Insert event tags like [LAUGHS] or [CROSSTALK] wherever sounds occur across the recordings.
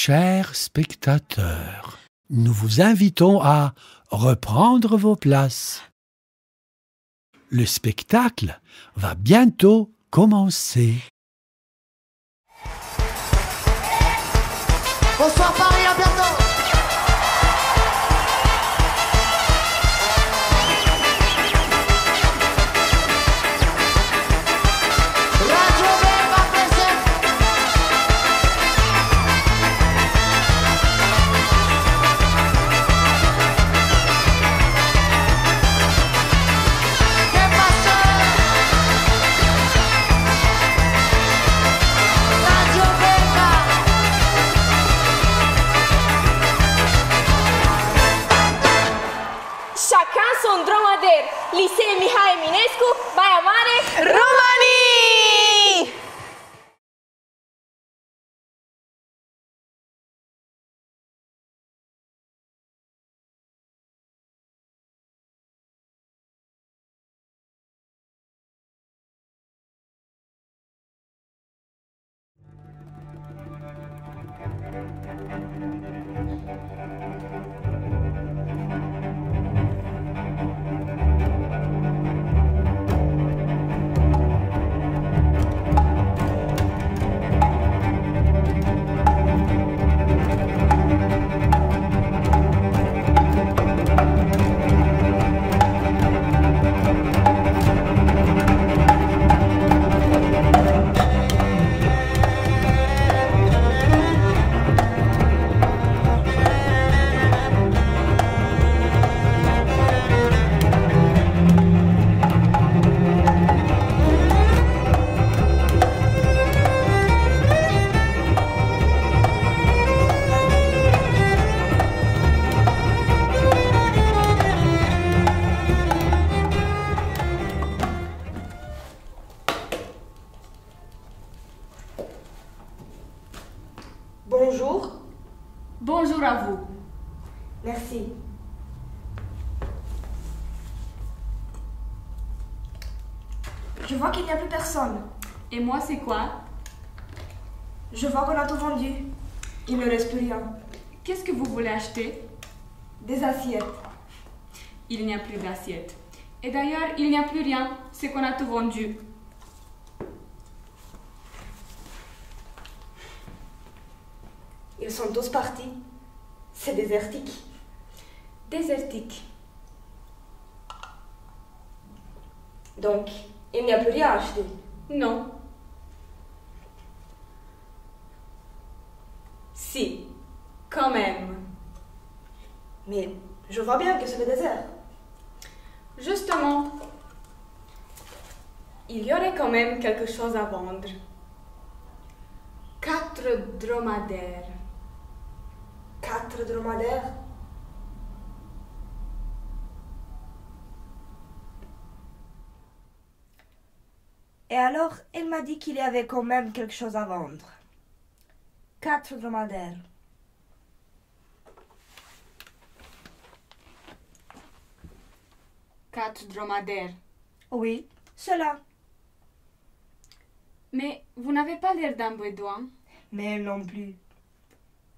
Chers spectateurs, nous vous invitons à reprendre vos places. Le spectacle va bientôt commencer. Thank you. Il ne reste plus rien. Qu'est-ce que vous voulez acheter? Des assiettes. Il n'y a plus d'assiettes. Et d'ailleurs, il n'y a plus rien. C'est qu'on a tout vendu. Ils sont tous partis. C'est désertique. Désertique. Donc, il n'y a plus rien à acheter. Non. Si, quand même. Mais je vois bien que c'est le désert. Justement, il y aurait quand même quelque chose à vendre. Quatre dromadaires. Quatre dromadaires? Et alors, elle m'a dit qu'il y avait quand même quelque chose à vendre. Quatre dromadaires. Quatre dromadaires. Oui, cela. Mais vous n'avez pas l'air d'un bédouin. Mais non plus.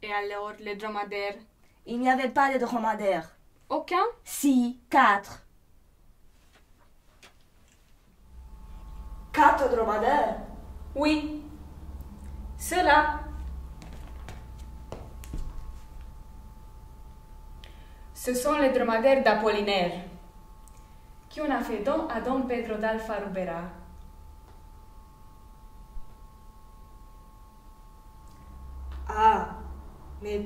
Et alors, les dromadaires? Il n'y avait pas de dromadaires. Aucun? Si, quatre. Quatre dromadaires? Oui. Cela. Ce sont les dromadaires d'Apollinaire, qui on a fait don? À Don Pedro d'Alfa Rubera. Ah, mais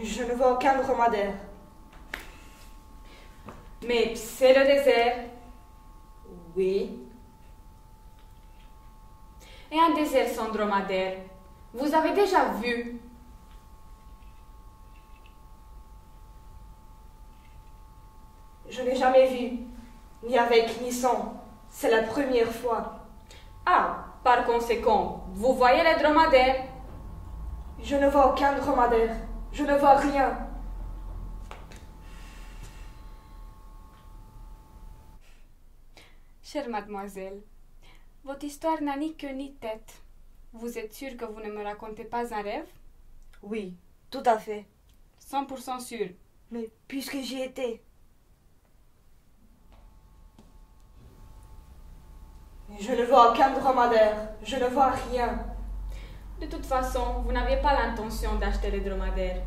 je ne vois aucun dromadaire. Mais c'est le désert. Oui. Et un désert sans dromadaire. Vous avez déjà vu Je n'ai jamais vu, ni avec ni sans. C'est la première fois. Ah, par conséquent, vous voyez les dromadaires? Je ne vois aucun dromadaire. Je ne vois rien. Chère mademoiselle, votre histoire n'a ni queue ni tête. Vous êtes sûre que vous ne me racontez pas un rêve? Oui, tout à fait. 100% sûr. Mais puisque j'y étais. Je ne vois aucun dromadaire. Je ne vois rien. De toute façon, vous n'aviez pas l'intention d'acheter les dromadaires.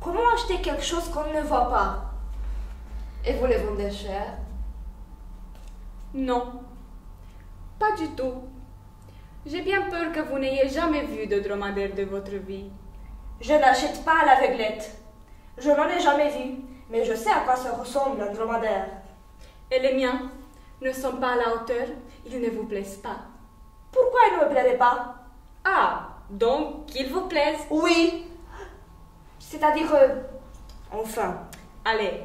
Comment acheter quelque chose qu'on ne voit pas? Et vous les vendez cher? Non, pas du tout. J'ai bien peur que vous n'ayez jamais vu de dromadaire de votre vie. Je n'achète pas à l'aveuglette. Je n'en ai jamais vu, mais je sais à quoi ça ressemble un dromadaire. Et les miens? Ne sont pas à la hauteur, ils ne vous plaisent pas. Pourquoi il ne me plairait pas? Ah, donc qu'ils vous plaisent. Oui. C'est-à-dire... euh, enfin. Allez,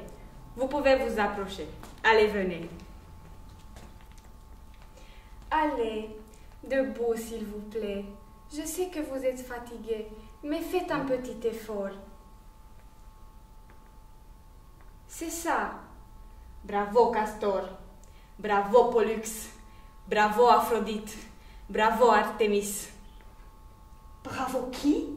vous pouvez vous approcher. Allez, venez. Allez, debout s'il vous plaît. Je sais que vous êtes fatigué, mais faites un petit effort. C'est ça. Bravo Castor. Bravo Pollux. Bravo Aphrodite. Bravo Artemis. Bravo qui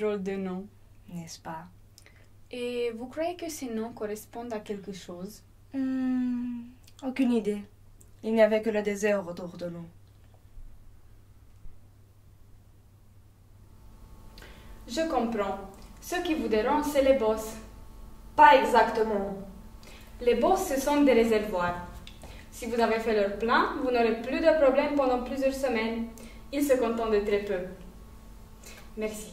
drôle de nom. N'est-ce pas? Et vous croyez que ces noms correspondent à quelque chose? Hmm, Aucune idée. Il n'y avait que le désert autour de nous. Je comprends. Ce qui vous dérange, c'est les bosses. Pas exactement. Les bosses, ce sont des réservoirs. Si vous avez fait leur plein, vous n'aurez plus de problème pendant plusieurs semaines. Ils se contentent de très peu. Merci.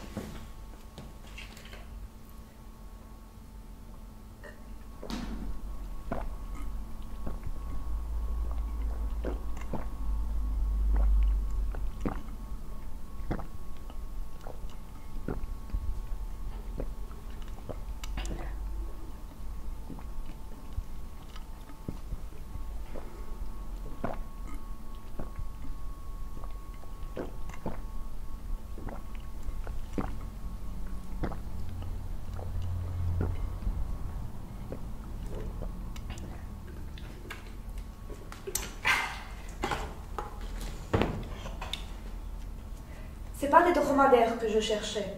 C'est pas des dromadaires que je cherchais.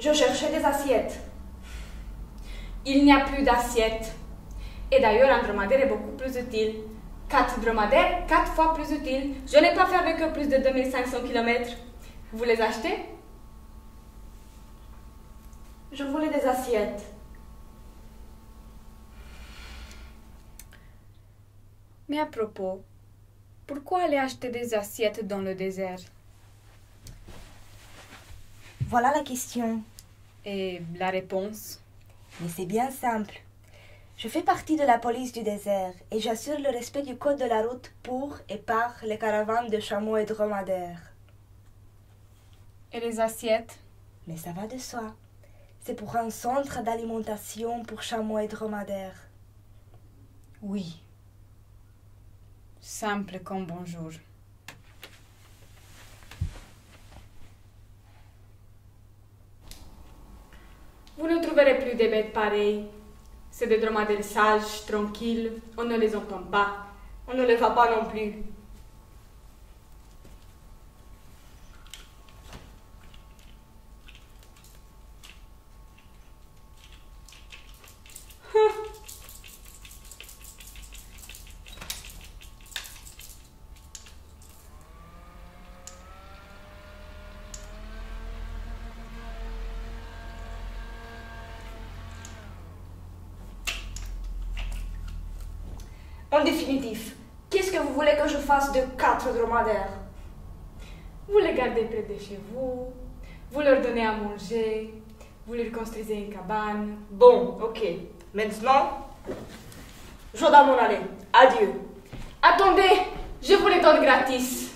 Je cherchais des assiettes. Il n'y a plus d'assiettes. Et d'ailleurs, un dromadaire est beaucoup plus utile. Quatre dromadaires, quatre fois plus utiles. Je n'ai pas fait avec eux plus de 2500 km. Vous les achetez? Je voulais des assiettes. Mais à propos, pourquoi aller acheter des assiettes dans le désert? Voilà la question. Et la réponse? Mais c'est bien simple. Je fais partie de la police du désert et j'assure le respect du code de la route pour et par les caravanes de chameaux et dromadaires. Et les assiettes? Mais ça va de soi. C'est pour un centre d'alimentation pour chameaux et dromadaires. Oui. Simple comme bonjour. Vous ne trouverez plus des bêtes pareilles. C'est des dromadaires sages, tranquilles. On ne les entend pas. On ne les va pas non plus. En définitive, qu'est-ce que vous voulez que je fasse de quatre dromadaires? Vous les gardez près de chez vous, vous leur donnez à manger, vous leur construisez une cabane. Bon, ok. Maintenant, je dois m'en aller. Adieu. Attendez, je vous les donne gratis.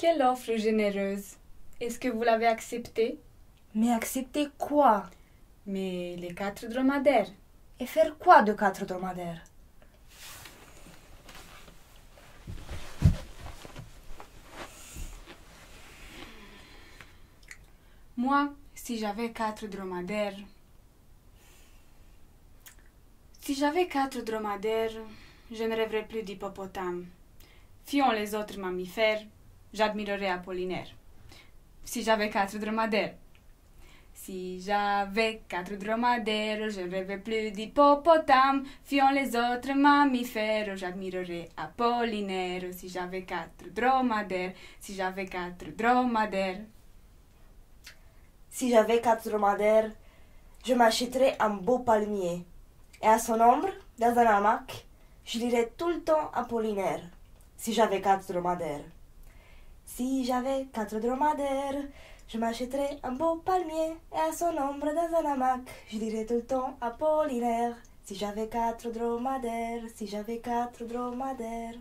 Quelle offre généreuse. Est-ce que vous l'avez acceptée? Mais accepter quoi? Mais les quatre dromadaires. Et faire quoi de quatre dromadaires? Moi, si j'avais quatre dromadaires. Si j'avais quatre dromadaires, je ne rêverais plus d'hippopotame. Fions les autres mammifères, j'admirerais Apollinaire. Si j'avais quatre dromadaires. Si j'avais quatre dromadaires, je ne rêverais plus d'hippopotame. Fions les autres mammifères, j'admirerais Apollinaire. Si j'avais quatre dromadaires, si j'avais quatre dromadaires. Si j'avais quatre dromadaires, je m'achèterais un beau palmier. Et à son ombre, dans un hamac, je lirais tout le temps Apollinaire. Si j'avais quatre dromadaires. Si j'avais quatre dromadaires, je m'achèterais un beau palmier. Et à son ombre, dans un hamac, je lirais tout le temps Apollinaire. Si j'avais quatre dromadaires, si j'avais quatre dromadaires.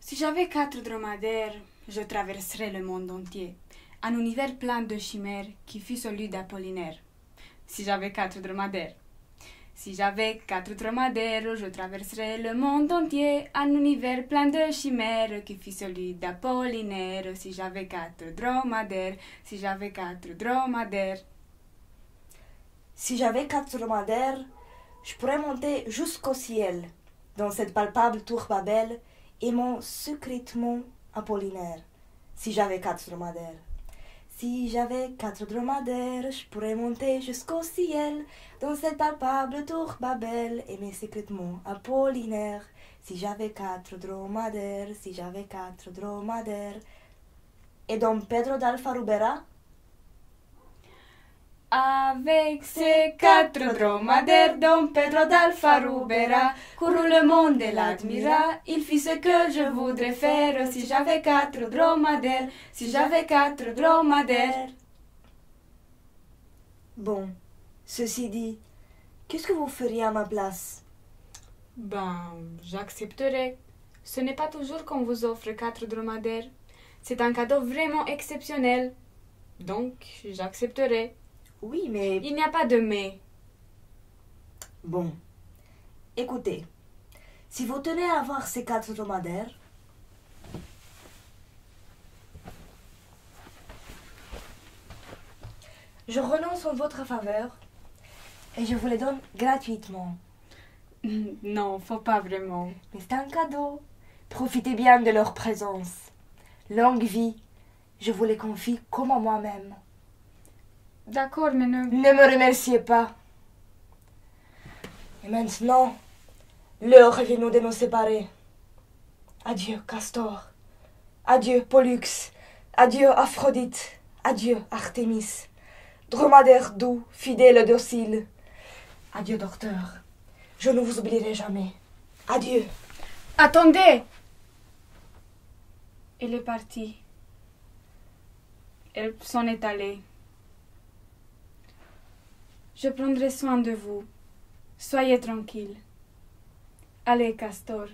Si j'avais quatre dromadaires, je traverserais le monde entier, un univers plein de chimères qui fut celui d'Apollinaire. Si j'avais quatre dromadaires. Si j'avais quatre dromadaires, je traverserais le monde entier, un univers plein de chimères qui fut celui d'Apollinaire. Si j'avais quatre dromadaires, si j'avais quatre dromadaires. Si j'avais quatre dromadaires, je pourrais monter jusqu'au ciel, dans cette palpable tour Babel, mon secrètement Apollinaire. Si j'avais quatre dromadaires. Si j'avais quatre dromadaires, je pourrais monter jusqu'au ciel, dans cette palpable tour Babel, mes secrètement Apollinaire. Si j'avais quatre dromadaires, si j'avais quatre dromadaires. Et Don Pedro d'Alfarubera Avec ses quatre dromadaires, Don Pedro d'Alfarubera courut le monde et l'admira. Il fit ce que je voudrais faire si j'avais quatre dromadaires, si j'avais quatre dromadaires. Bon, ceci dit, qu'est-ce que vous feriez à ma place? Ben, j'accepterai. Ce n'est pas toujours qu'on vous offre quatre dromadaires. C'est un cadeau vraiment exceptionnel. Donc, j'accepterai. Oui, mais... Il n'y a pas de mais. Bon, écoutez, si vous tenez à avoir ces quatre dromadaires, je renonce en votre faveur et je vous les donne gratuitement. Non, faut pas vraiment. Mais c'est un cadeau. Profitez bien de leur présence. Longue vie, je vous les confie comme à moi-même. D'accord, mais ne... Ne me remerciez pas. Et maintenant, l'heure est venue de nous séparer. Adieu, Castor. Adieu, Pollux. Adieu, Aphrodite. Adieu, Artémis. Dromadaire doux, fidèle, docile. Adieu, docteur. Je ne vous oublierai jamais. Adieu. Attendez Elle est partie. Elle s'en est allée. Je prendrai soin de vous. Soyez tranquille. Allez, Castor.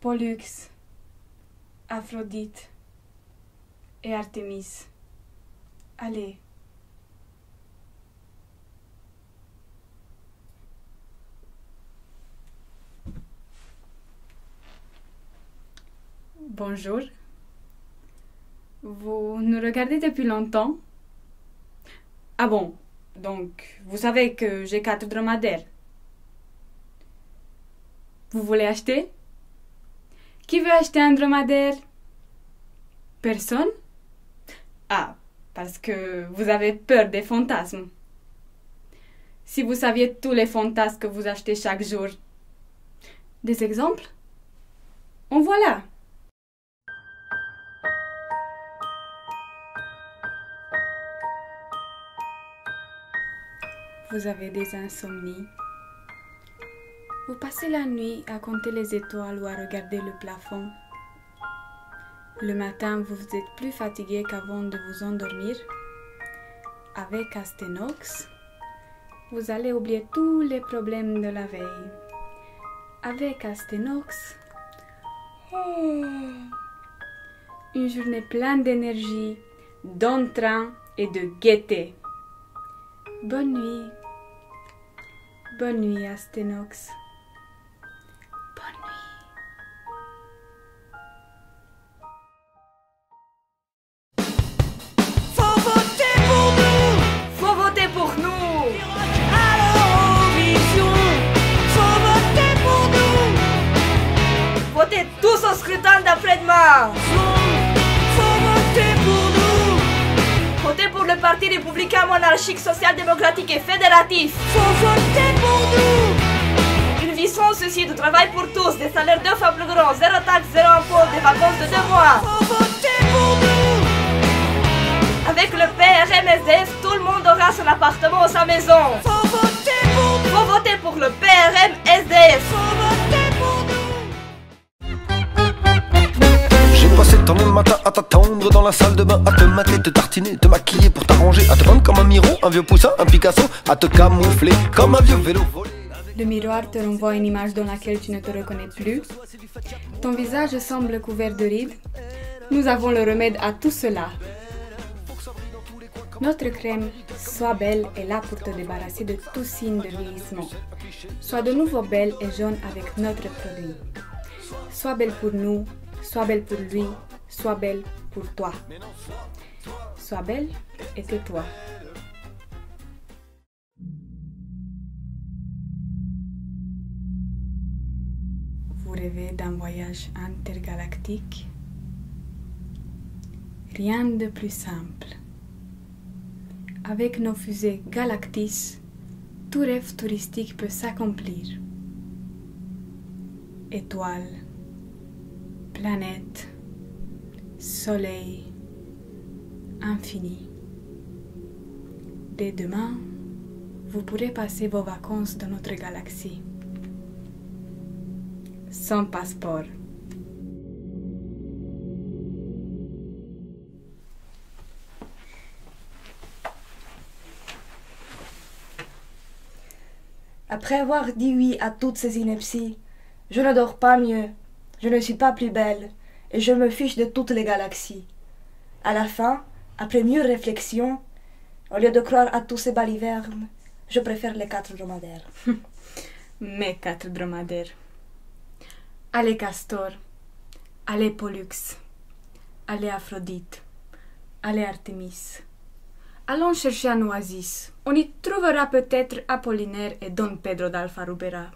Pollux. Aphrodite. Et Artémis. Allez. Bonjour. Vous nous regardez depuis longtemps? Ah bon, donc vous savez que j'ai quatre dromadaires. Vous voulez acheter? Qui veut acheter un dromadaire? Personne? Ah, parce que vous avez peur des fantasmes. Si vous saviez tous les fantasmes que vous achetez chaque jour. Des exemples? En voilà Vous avez des insomnies. Vous passez la nuit à compter les étoiles ou à regarder le plafond. Le matin, vous êtes plus fatigué qu'avant de vous endormir. Avec Astenox, vous allez oublier tous les problèmes de la veille. Avec Astenox, oh, une journée pleine d'énergie, d'entrain et de gaieté. Bonne nuit. Bonne nuit, Astenox. Bonne nuit. Faut voter pour nous Faut voter pour nous à l'Eurovision. Faut voter pour nous Votez tous au scrutin d'après-demain Parti républicain monarchique social-démocratique et fédératif. Faut voter pour nous Une vie sans souci de travail pour tous, des salaires deux fois plus grands, zéro taxe, zéro impôt, des vacances de deux mois. Voter pour nous Avec le PRMSDF, tout le monde aura son appartement ou sa maison. Faut voter pour nous Faut voter pour le PRMSDF Faut voter Passé tant de matin à t'attendre dans la salle de bain, à te mater, te tartiner, te maquiller pour t'arranger, à te vendre comme un Miro, un vieux poussin, un Picasso, à te camoufler comme un vieux vélo volé. Le miroir te renvoie une image dans laquelle tu ne te reconnais plus. Ton visage semble couvert de rides. Nous avons le remède à tout cela. Notre crème Sois belle est là pour te débarrasser de tout signe de vieillissement. Sois de nouveau belle et jaune avec notre produit. Sois belle pour nous, sois belle pour lui, sois belle pour toi. Sois belle et tais-toi. Vous rêvez d'un voyage intergalactique? Rien de plus simple. Avec nos fusées Galactis, tout rêve touristique peut s'accomplir. Étoiles, planètes, soleil, infini. Dès demain, vous pourrez passer vos vacances dans notre galaxie. Sans passeport. Après avoir dit oui à toutes ces inepties, je ne dors pas mieux, je ne suis pas plus belle, et je me fiche de toutes les galaxies. À la fin, après mûre réflexion, au lieu de croire à tous ces balivernes, je préfère les quatre dromadaires. [LAUGHS] Mes quatre dromadaires. Allez Castor, allez Pollux, allez Aphrodite, allez Artemis. Allons chercher un oasis. On y trouvera peut-être Apollinaire et Don Pedro d'Alfa Rubera.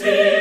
see.